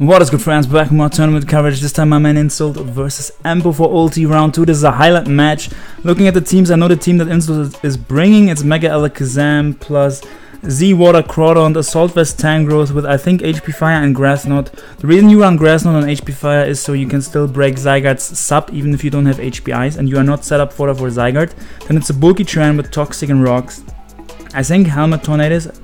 What is good friends, back in more tournament coverage, this time my man Insult versus Empo for ulti round 2, this is a highlight match. Looking at the teams, I know the team that Insult is bringing, it's Mega Alakazam plus Z-Water Crawdaunt, Assault Vest Tangrowth with I think HP Fire and Grass Knot. The reason you run Grass Knot on HP Fire is so you can still break Zygarde's sub even if you don't have HP Ice and you are not set up for for Zygarde. Then it's a bulky Tran with Toxic and Rocks. I think Helmet Tornadus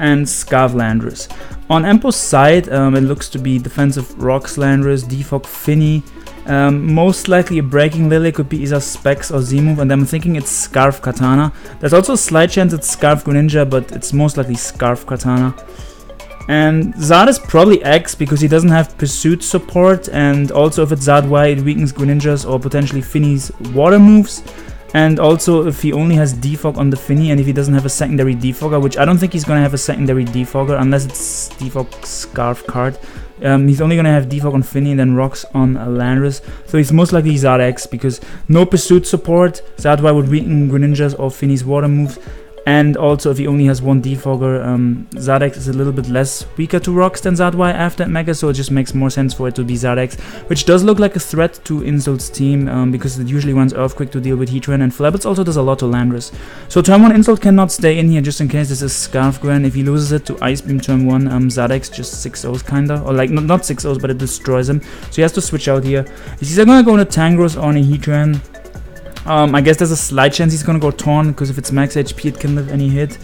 and Scarf Landorus. On Empo's side, um, it looks to be defensive Rocks Landorus, Defog Fini. Um, most likely a Breaking Lily could be either Specs or Z-Move, and I'm thinking it's Scarf Kartana. There's also a slight chance it's Scarf Greninja, but it's most likely Scarf Kartana. And Zard is probably X because he doesn't have Pursuit support, and also if it's Zard Y, it weakens Greninja's or potentially Fini's water moves. And also if he only has defog on the Fini and if he doesn't have a secondary defogger, which I don't think he's gonna have a secondary defogger unless it's defog scarf card. Um, he's only gonna have defog on Fini and then rocks on Landorus. So he's most likely Zard X because no pursuit support. Y would weaken Greninja's or Fini's water moves and also if he only has one defogger, um, is a little bit less weaker to rocks than Zard Y after Mega, so it just makes more sense for it to be Zard X, which does look like a threat to Insult's team um, because it usually runs Earthquake to deal with Heatran, and Flare Blitz also does a lot to Landorus. So turn 1 Insult cannot stay in here just in case this is Scarf Gren. If he loses it to Ice Beam turn 1, um, just 6-0s kinda, or like not, not 6-0s but it destroys him. So he has to switch out here. He's either gonna go into Tangrowth on a Heatran, um, I guess there's a slight chance he's gonna go Torn, because if it's max HP it can live any hit.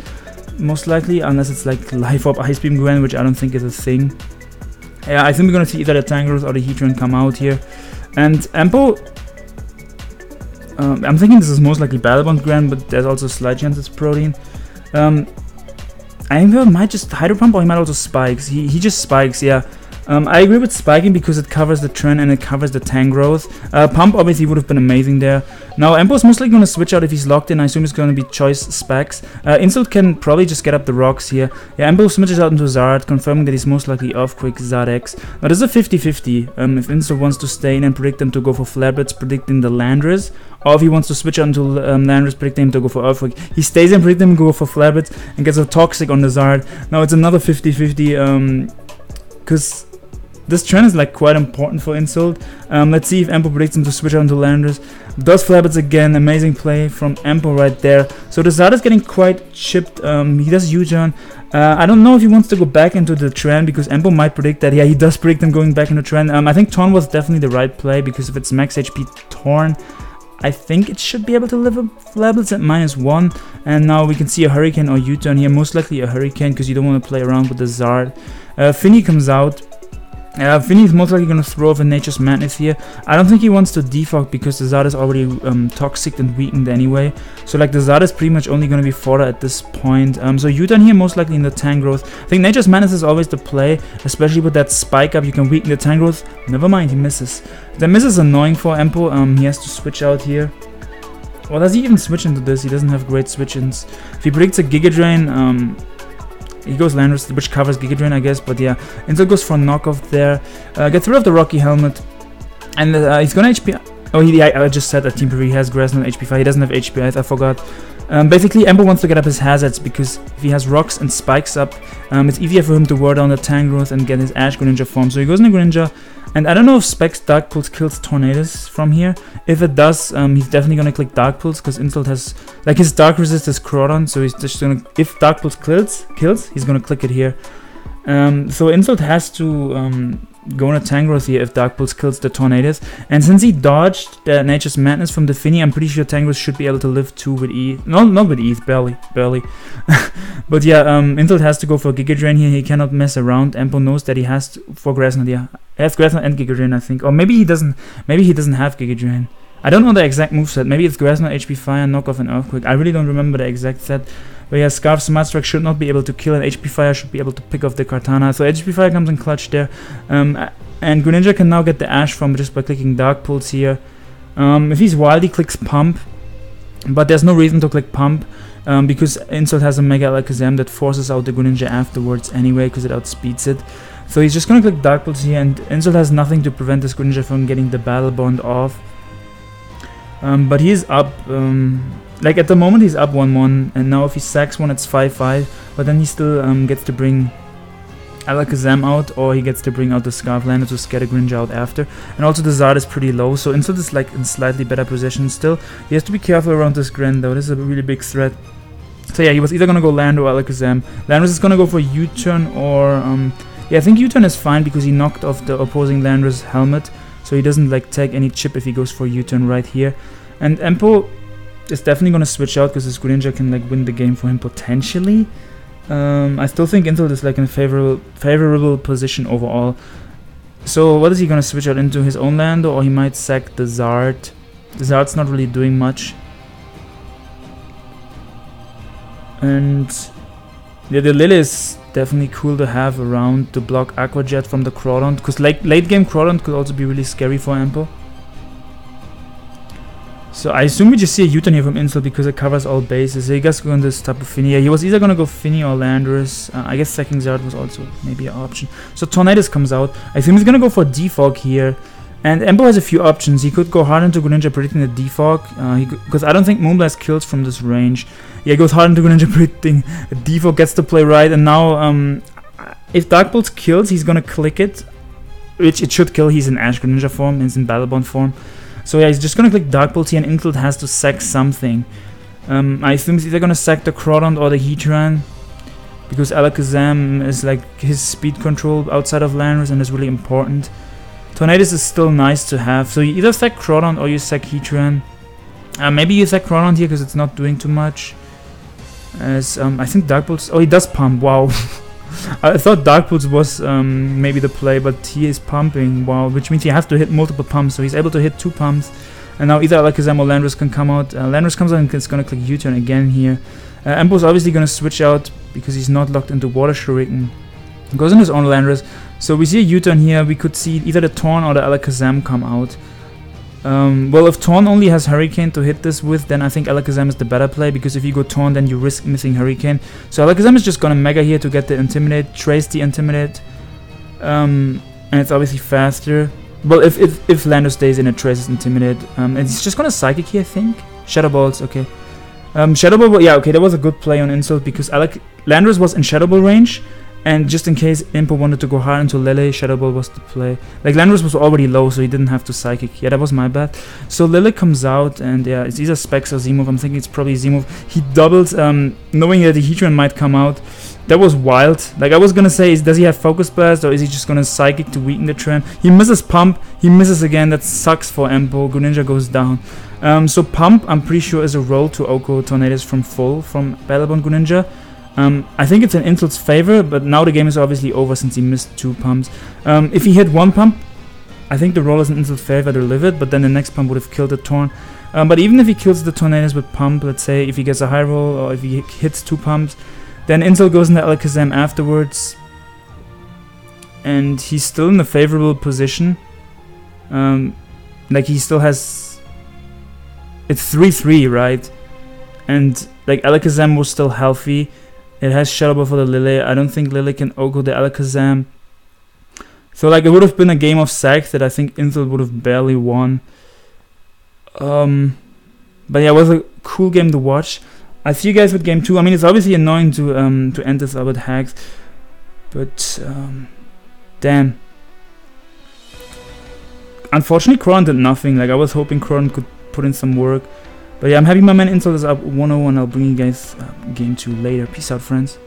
Most likely, unless it's like Life Orb Ice Beam Gren, which I don't think is a thing. Yeah, I think we're gonna see either the Tangrowth or the Heatran come out here. And Empo... Um, I'm thinking this is most likely Battlebond Grand, but there's also a slight chance it's Protean. Um, I think he might just Hydro Pump or he might also Spikes. He, he just Spikes, yeah. Um, I agree with spiking because it covers the Tran and it covers the Tangrowth. Uh, pump obviously would have been amazing there. Now Empo's mostly going to switch out if he's locked in. I assume it's going to be choice specs. Uh, Insult can probably just get up the rocks here. Yeah, Empo switches out into Zard, confirming that he's most likely Earthquake Zard X. Now this is a 50-50. Um, if Insult wants to stay in and predict them to go for Flare Blitz, predicting the Landorus, or if he wants to switch out into um, Landorus, predicting him to go for Earthquake, he stays in, predicting him to go for Flare Blitz, and gets a Toxic on the Zard. Now it's another 50-50. Um, because this Tran is like quite important for Insult. Um, let's see if Empo predicts him to switch out into Landorus. Does Flare Blitz again, amazing play from Empo right there. So the Zard is getting quite chipped. Um, he does U-turn. Uh, I don't know if he wants to go back into the Tran because Empo might predict that. Yeah, he does predict him going back into Tran. Um, I think Torn was definitely the right play because if it's max HP Torn, I think it should be able to live up Flare Blitz at minus 1. And now we can see a Hurricane or U-turn here. Most likely a Hurricane because you don't want to play around with the Zard. Uh, Fini comes out. Uh, Fini is most likely going to throw over Nature's Madness here. I don't think he wants to defog because the Zard is already um, toxic and weakened anyway. So like the Zard is pretty much only going to be fodder at this point. Um, so U-turn here most likely in the Tangrowth. I think Nature's Madness is always the play, especially with that spike up. You can weaken the Tangrowth. Never mind, he misses. The miss is annoying for Empo. Um, he has to switch out here. Well, does he even switch into this? He doesn't have great switch-ins. If he predicts a Giga Drain, um, he goes Landorus, which covers Giga Drain, I guess, but yeah. Insult goes for knockoff there. Uh, gets rid of the Rocky Helmet. And uh, he's gonna HP... Oh, he, I, I just said that Team Preview has Grass and HP Fire. He doesn't have HP, I, I forgot. Um, basically, Empo wants to get up his hazards because if he has rocks and spikes up, um, it's easier for him to wear down the Tangrowth and get his Ash Greninja form. So he goes into Greninja, and I don't know if Specs Dark Pulse kills Tornadus from here. If it does, um, he's definitely gonna click Dark Pulse because Insult has like his Dark Resist is Crawdaunt, so he's just gonna if Dark Pulse kills kills, he's gonna click it here. Um, so Insult has to um, go on Tangrowth here if Dark Pulse kills the Tornadus. And since he dodged the Nature's Madness from the Fini, I'm pretty sure Tangrowth should be able to live 2 with E. No, not with E, barely, barely. but yeah, um, Insult has to go for Giga Drain here. He cannot mess around. Empo knows that he has to, for Grass Knot, yeah. He has Grass Knot and Giga Drain, I think. Or maybe he doesn't, maybe he doesn't have Giga Drain. I don't know the exact moveset. Maybe it's Grass Knot, HP Fire, Knockoff, and Earthquake. I really don't remember the exact set. But yeah, Scarf Smart Strike should not be able to kill, and HP Fire should be able to pick off the Kartana. So HP Fire comes in clutch there. Um, and Greninja can now get the Ash from just by clicking Dark Pulse here. Um, if he's wild, he clicks Pump. But there's no reason to click Pump. Um, because Insult has a Mega Alakazam that forces out the Greninja afterwards anyway, because it outspeeds it. So he's just gonna click Dark Pulse here, and Insult has nothing to prevent this Greninja from getting the Battle Bond off. Um, but he's up, um, like at the moment he's up 1-1, and now if he sacks one it's 5-5, but then he still um, gets to bring Alakazam out, or he gets to bring out the Scarflander to the out after. And also the Zard is pretty low, so Insult is like in slightly better position still. He has to be careful around this Gren though, this is a really big threat. So yeah, he was either gonna go Land or Alakazam. Landorus is gonna go for U-turn or um, yeah, I think U-turn is fine because he knocked off the opposing Landorus helmet, so he doesn't like take any chip if he goes for U-turn right here. And Empo is definitely gonna switch out because this Greninja can like win the game for him potentially. Um, I still think Intel is like in a favorable favorable position overall. So what is he gonna switch out into his own land or he might sack the Zard? The Zard's not really doing much. And yeah, the Lily is definitely cool to have around to block Aqua Jet from the Crawdaunt, because like late game Crawdaunt could also be really scary for Empo. So I assume we just see a U-turn here from Insult because it covers all bases. So you guys go on this type of. Yeah, he was either gonna go Fini or Landorus. Uh, I guess second Zard was also maybe an option. So Tornadus comes out. I think he's gonna go for Defog here. And Empo has a few options. He could go hard into Greninja predicting the defog, because uh, I don't think Moonblast kills from this range. Yeah, he goes hard into Greninja predicting defog gets to play right, and now um, if Dark Pulse kills, he's gonna click it, which it should kill. He's in Ash Greninja form, he's in Battlebond form. So yeah, he's just gonna click Dark Pulse here, and Insult has to sack something. Um, I assume he's either gonna sack the Crawdaunt or the Heatran, because Alakazam is like his speed control outside of Landorus and is really important. Tornadus is still nice to have. So you either sack Crawdaunt or you sack Heatran. Uh, maybe you sack Crawdaunt here because it's not doing too much. As um, I think Dark Pulse. Oh, he does pump. Wow. I thought Dark Pulse was um, maybe the play, but he is pumping. Wow, which means he has to hit multiple pumps. So he's able to hit two pumps. And now either Alakazam or Landorus can come out. Uh, Landorus comes out and it's going to click U-turn again here. Uh, Empo's obviously going to switch out because he's not locked into Water Shuriken. Goes in his own Landorus. So we see a U-turn here, we could see either the Torn or the Alakazam come out. Um, well, if Torn only has Hurricane to hit this with, then I think Alakazam is the better play, because if you go Torn, then you risk missing Hurricane. So Alakazam is just gonna Mega here to get the Intimidate, trace the Intimidate, um, and it's obviously faster. Well, if, if, if Lando stays in, it traces Intimidate, um, and he's just gonna Psychic here, I think? Shadow Balls, okay. Um, Shadow Ball, yeah, okay, that was a good play on Insult, because Alak Landorus was in Shadow Ball range, and just in case Empo wanted to go hard into Lele, Shadow Ball was the play. Like Landorus was already low, so he didn't have to Psychic. Yeah, that was my bad. So Lele comes out, and yeah, it's either Specs or Z-move. I'm thinking it's probably Z-move. He doubles, um, knowing that the Heatran might come out. That was wild. Like I was gonna say, is, does he have Focus Blast or is he just gonna Psychic to weaken the Tran? He misses Pump. He misses again. That sucks for Empo. Greninja goes down. Um, so Pump, I'm pretty sure is a roll to OHKO Tornadus from full from Battlebond Greninja. Um, I think it's in Insult's favor, but now the game is obviously over since he missed two pumps. Um, if he hit one pump, I think the roll is in Insult's favor to live it, but then the next pump would have killed the Torn. Um, but even if he kills the Tornadus with pump, let's say if he gets a high roll or if he hits two pumps, then Insult goes into Alakazam afterwards, and he's still in a favorable position. Um, like he still has, it's three three, right? And like Alakazam was still healthy. It has Shadow for the Lily. I don't think Lily can OHKO the Alakazam. So like it would have been a game of sack that I think Insult would have barely won. Um, but yeah, it was a cool game to watch. I see you guys with game two. I mean, it's obviously annoying to um to end this up with hacks, but um, damn. Unfortunately, Cron did nothing. Like I was hoping Cron could put in some work. But yeah, I'm happy my man Insult is up 101. I'll bring you guys uh, game 2 later. Peace out, friends.